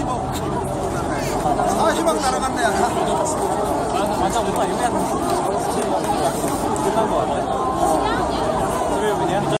40억. 40억 날아간다,